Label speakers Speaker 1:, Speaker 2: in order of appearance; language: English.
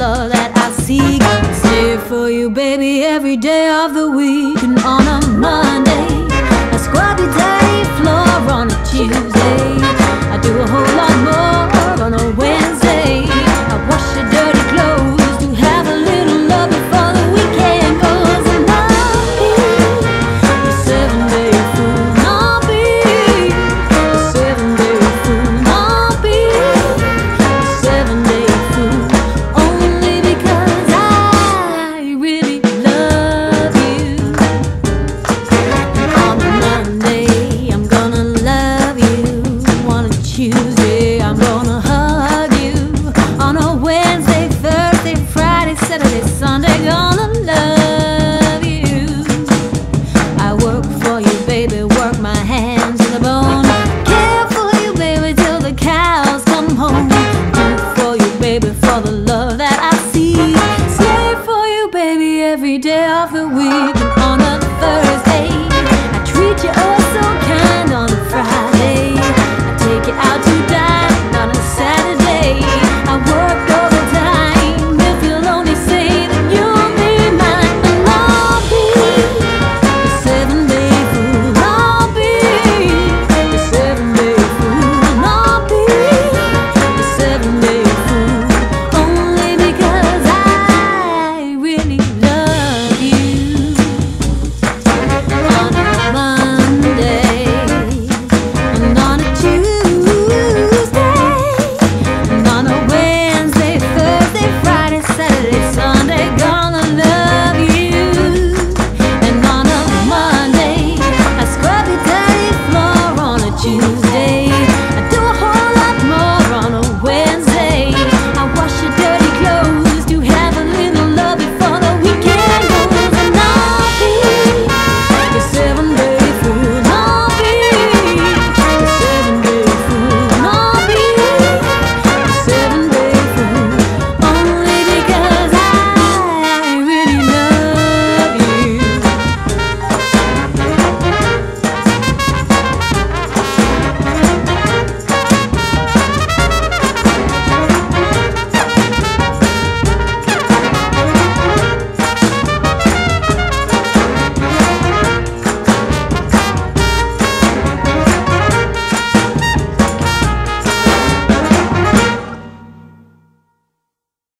Speaker 1: love that I seek. Save for you, baby, every day of the week. And on a Monday, love that we